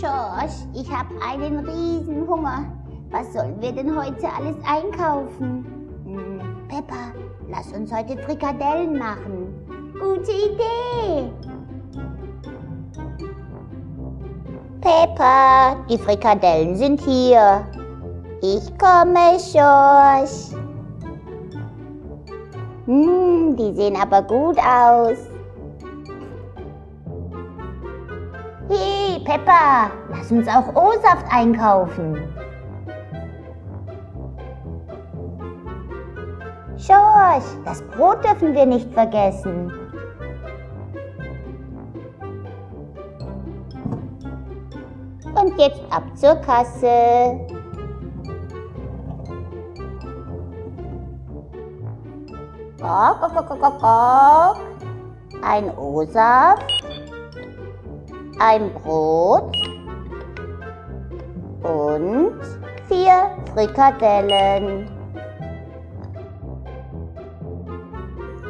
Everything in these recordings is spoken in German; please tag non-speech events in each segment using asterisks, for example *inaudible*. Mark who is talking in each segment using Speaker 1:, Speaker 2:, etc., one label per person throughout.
Speaker 1: Schorsch, ich habe einen riesen Hunger. Was sollen wir denn heute alles einkaufen? Hm, Peppa, lass uns heute Frikadellen machen. Gute Idee. Peppa, die Frikadellen sind hier. Ich komme, Schorsch. Hm, die sehen aber gut aus. Peppa, lass uns auch O-Saft einkaufen. Schorsch, das Brot dürfen wir nicht vergessen. Und jetzt ab zur Kasse. Gok, gok, gok, gok, gok. Ein O-Saft. Ein Brot. Und vier Frikadellen.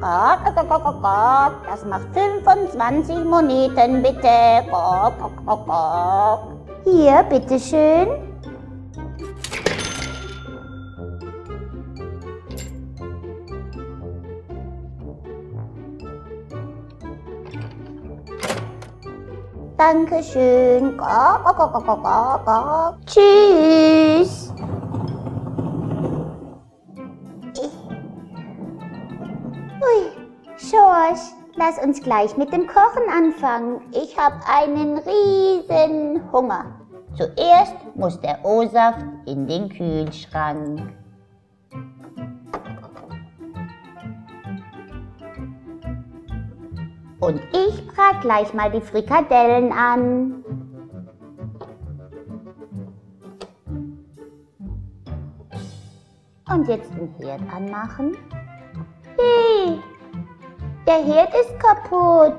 Speaker 1: Gok, gok, gok, gok, gok. Das macht 25 Moneten, bitte. Gok, gok, gok, gok. Hier, bitteschön. Dankeschön. Tschüss. Ui, Schorsch, lass uns gleich mit dem Kochen anfangen. Ich habe einen riesen Hunger. Zuerst muss der O-Saft in den Kühlschrank. Und ich brat gleich mal die Frikadellen an. Und jetzt den Herd anmachen. Hey, der Herd ist kaputt.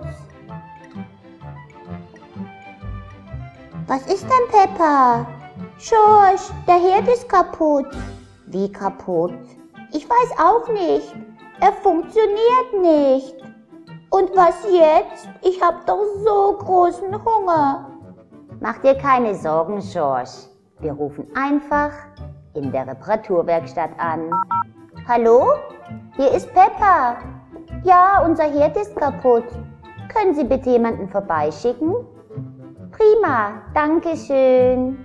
Speaker 1: Was ist denn, Peppa? Schorsch, der Herd ist kaputt. Wie kaputt? Ich weiß auch nicht. Er funktioniert nicht. Und was jetzt? Ich habe doch so großen Hunger. Mach dir keine Sorgen, Schorsch. Wir rufen einfach in der Reparaturwerkstatt an. Hallo? Hier ist Peppa. Ja, unser Herd ist kaputt. Können Sie bitte jemanden vorbeischicken? Prima, danke schön.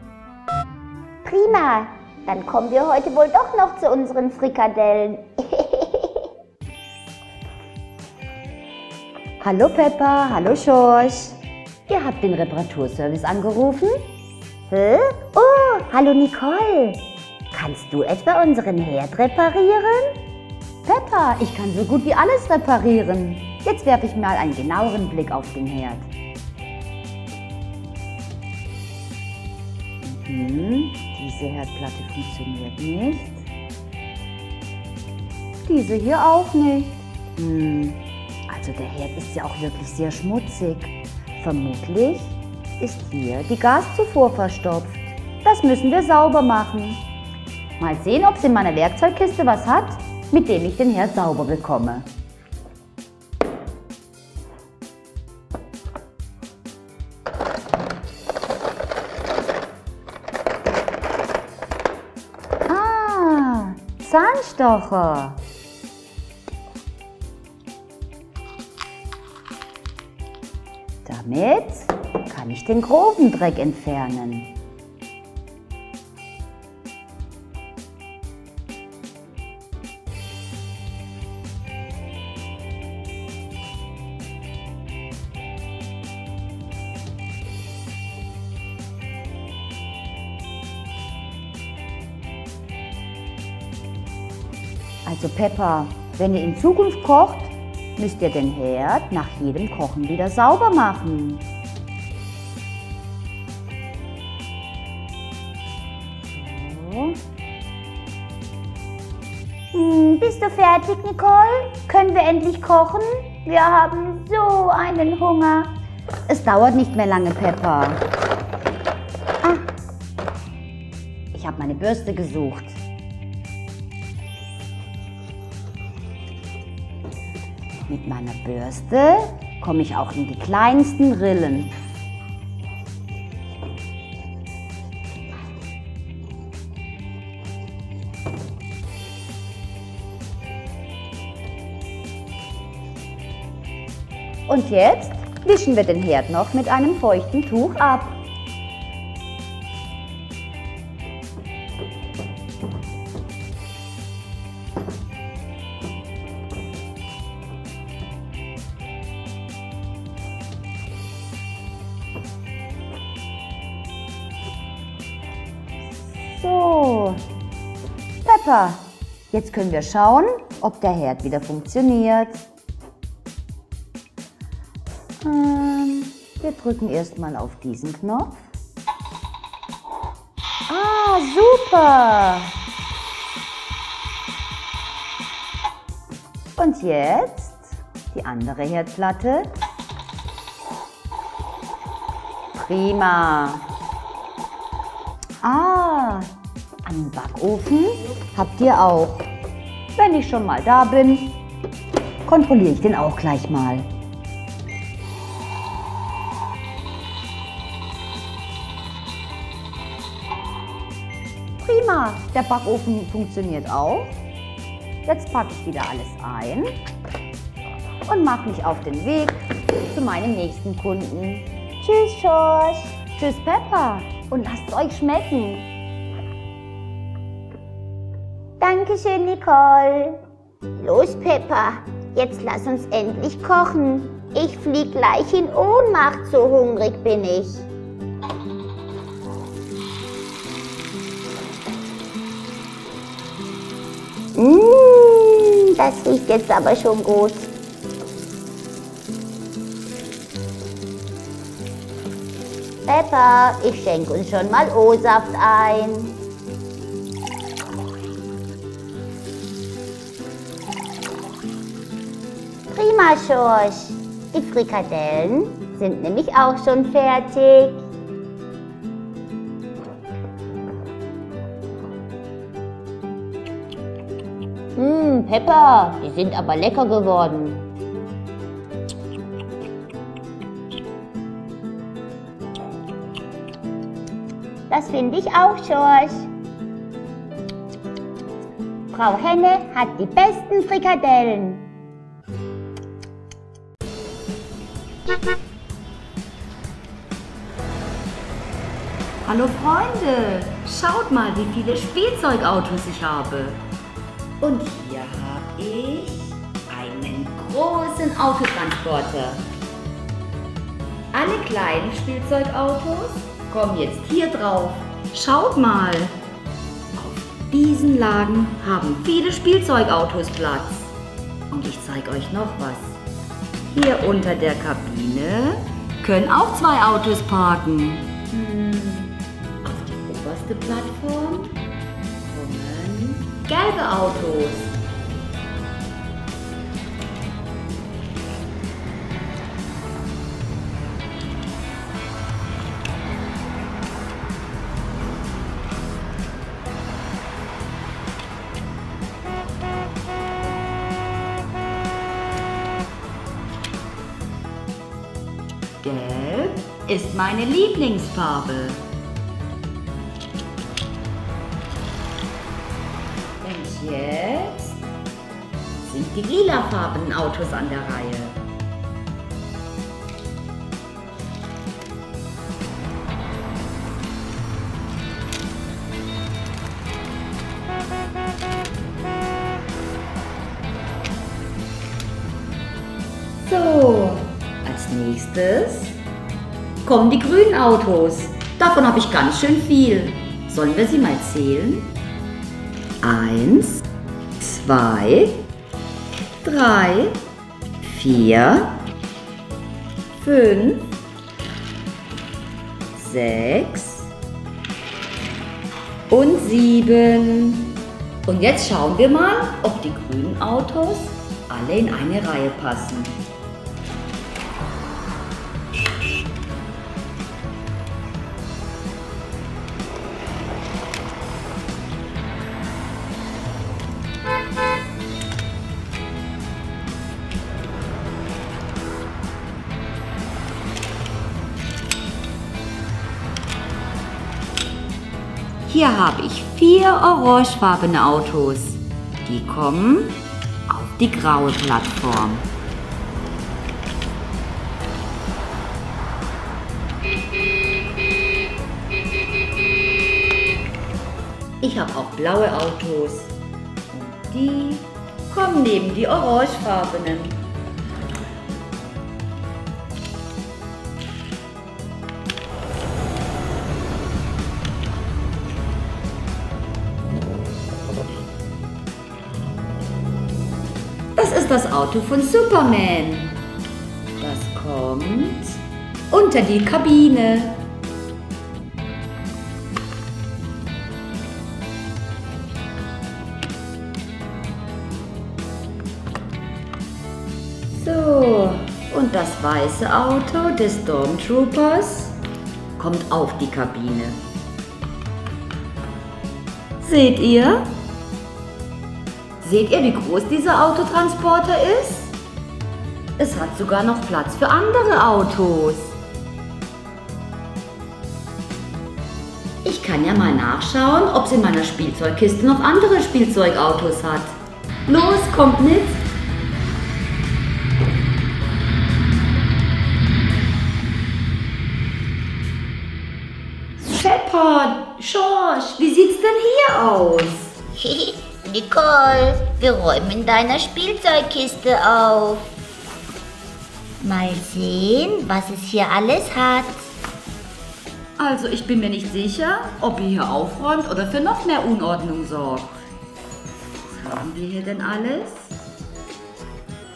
Speaker 1: Prima, dann kommen wir heute wohl doch noch zu unseren Frikadellen. *laughs*
Speaker 2: Hallo Peppa, hallo Schorsch. Ihr habt den Reparaturservice angerufen?
Speaker 1: Hä? Oh, hallo Nicole. Kannst du etwa unseren Herd reparieren?
Speaker 2: Peppa, ich kann so gut wie alles reparieren. Jetzt werfe ich mal einen genaueren Blick auf den Herd. Mhm, diese Herdplatte funktioniert nicht. Diese hier auch nicht. Hm, also der Herd ist ja auch wirklich sehr schmutzig. Vermutlich ist hier die Gaszufuhr verstopft. Das müssen wir sauber machen. Mal sehen, ob es in meiner Werkzeugkiste was hat, mit dem ich den Herd sauber bekomme. Ah, Zahnstocher. Damit kann ich den groben Dreck entfernen. Also Peppa, wenn ihr in Zukunft kocht, müsst ihr den Herd nach jedem Kochen wieder sauber machen.
Speaker 1: Hm, bist du fertig, Nicole? Können wir endlich kochen? Wir haben so einen Hunger.
Speaker 2: Es dauert nicht mehr lange, Peppa. Ah, ich habe meine Bürste gesucht. Mit meiner Bürste komme ich auch in die kleinsten Rillen. Und jetzt wischen wir den Herd noch mit einem feuchten Tuch ab. Pepper, jetzt können wir schauen, ob der Herd wieder funktioniert. Ähm, wir drücken erstmal auf diesen Knopf. Ah, super! Und jetzt die andere Herdplatte. Prima. Ah, einen Backofen habt ihr auch. Wenn ich schon mal da bin, kontrolliere ich den auch gleich mal. Prima, der Backofen funktioniert auch. Jetzt packe ich wieder alles ein und mache mich auf den Weg zu meinem nächsten Kunden.
Speaker 1: Tschüss, Schorsch.
Speaker 2: Tschüss, Peppa und lasst es euch schmecken.
Speaker 1: Dankeschön, Nicole. Los, Peppa, jetzt lass uns endlich kochen. Ich flieg gleich in Ohnmacht, so hungrig bin ich. Mmh, das riecht jetzt aber schon gut. Peppa, ich schenke uns schon mal O-Saft ein. Prima, Schorsch. Die Frikadellen sind nämlich auch schon fertig. Hm, Peppa, die sind aber lecker geworden. Das finde ich auch, Schorsch. Frau Henne hat die besten Frikadellen.
Speaker 2: Hallo Freunde, schaut mal, wie viele Spielzeugautos ich habe. Und hier habe ich einen großen Autotransporter. Alle kleinen Spielzeugautos kommen jetzt hier drauf. Schaut mal. Auf diesen Lagen haben viele Spielzeugautos Platz. Und ich zeige euch noch was. Hier unter der Kabine können auch zwei Autos parken. Oberste Plattform kommen gelbe Autos. Gelb ist meine Lieblingsfarbe. Die lilafarbenen Autos an der Reihe. So, als nächstes kommen die grünen Autos. Davon habe ich ganz schön viel. Sollen wir sie mal zählen? Eins, zwei, drei, vier, fünf, sechs und sieben. Und jetzt schauen wir mal, ob die grünen Autos alle in eine Reihe passen. Hier habe ich vier orangefarbene Autos. Die kommen auf die graue Plattform. Ich habe auch blaue Autos. Und die kommen neben die orangefarbenen. Ist das Auto von Superman. Das kommt unter die Kabine. So, und das weiße Auto des Stormtroopers kommt auf die Kabine. Seht ihr? Seht ihr, wie groß dieser Autotransporter ist? Es hat sogar noch Platz für andere Autos. Ich kann ja mal nachschauen, ob es in meiner Spielzeugkiste noch andere Spielzeugautos hat. Los, kommt mit! Shepard, George, wie sieht's denn hier aus? *laughs*
Speaker 1: Nicole, wir räumen in deiner Spielzeugkiste auf. Mal sehen, was es hier alles hat.
Speaker 2: Also ich bin mir nicht sicher, ob ihr hier aufräumt oder für noch mehr Unordnung sorgt. Was haben wir hier denn alles?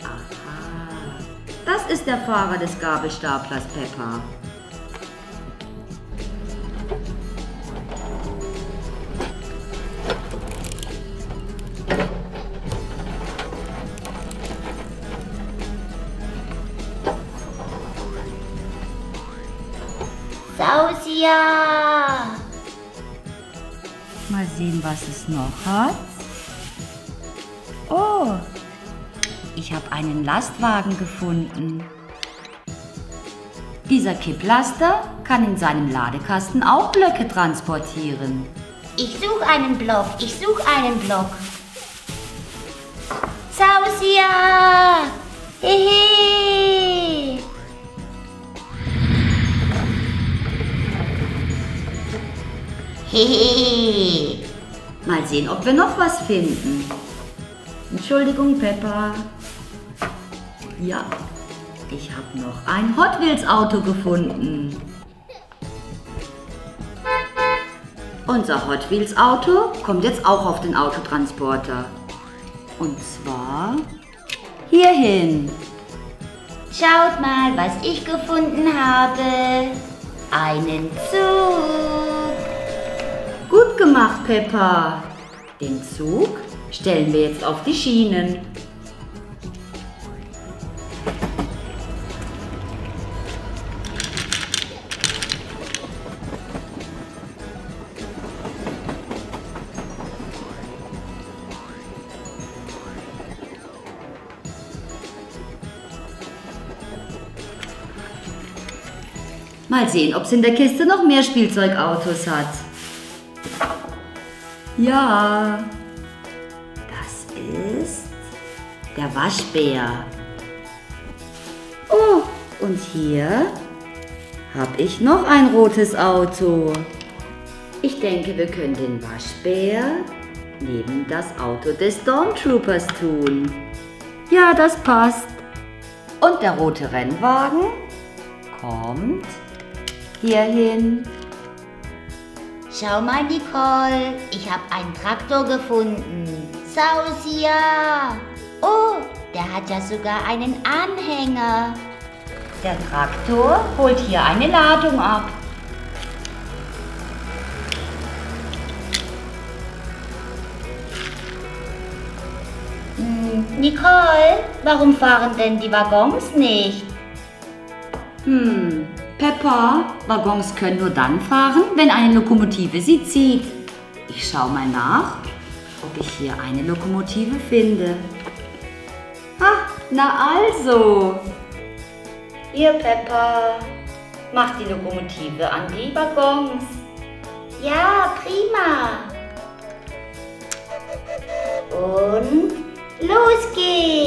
Speaker 2: Aha, das ist der Fahrer des Gabelstaplers Pepper.
Speaker 1: Sausia!
Speaker 2: Mal sehen, was es noch hat. Oh, ich habe einen Lastwagen gefunden. Dieser Kipplaster kann in seinem Ladekasten auch Blöcke transportieren.
Speaker 1: Ich suche einen Block, ich suche einen Block. Sausia! Hehe!
Speaker 2: Mal sehen, ob wir noch was finden. Entschuldigung, Peppa. Ja, ich habe noch ein Hot Wheels Auto gefunden. Unser Hot Wheels Auto kommt jetzt auch auf den Autotransporter. Und zwar hierhin.
Speaker 1: Schaut mal, was ich gefunden habe. Einen Zug.
Speaker 2: Gut gemacht, Peppa. Den Zug stellen wir jetzt auf die Schienen. Mal sehen, ob es in der Kiste noch mehr Spielzeugautos hat. Ja, das ist der Waschbär. Oh, und hier habe ich noch ein rotes Auto. Ich denke, wir können den Waschbär neben das Auto des Stormtroopers tun. Ja, das passt. Und der rote Rennwagen kommt hierhin.
Speaker 1: Schau mal, Nicole, ich habe einen Traktor gefunden. Sausia! Oh, der hat ja sogar einen Anhänger.
Speaker 2: Der Traktor holt hier eine Ladung ab.
Speaker 1: Hm, Nicole, warum fahren denn die Waggons nicht?
Speaker 2: Hm, Peppa, Waggons können nur dann fahren, wenn eine Lokomotive sie zieht. Ich schau mal nach, ob ich hier eine Lokomotive finde. Ha, na also. Hier, Peppa, mach die Lokomotive an die Waggons.
Speaker 1: Ja, prima. Und los geht's.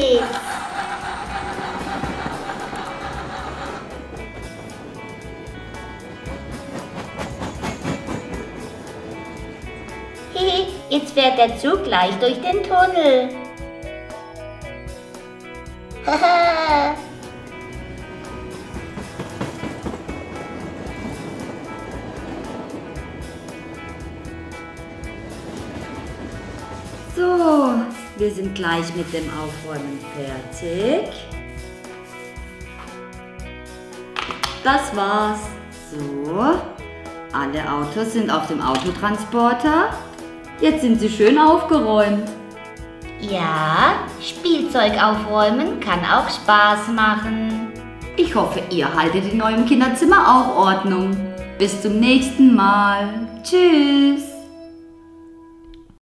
Speaker 1: Der Zug gleich durch den Tunnel.
Speaker 2: So, wir sind gleich mit dem Aufräumen fertig. Das war's. So, alle Autos sind auf dem Autotransporter. Jetzt sind sie schön aufgeräumt.
Speaker 1: Ja, Spielzeug aufräumen kann auch Spaß machen.
Speaker 2: Ich hoffe, ihr haltet in eurem Kinderzimmer auch Ordnung. Bis zum nächsten Mal. Tschüss.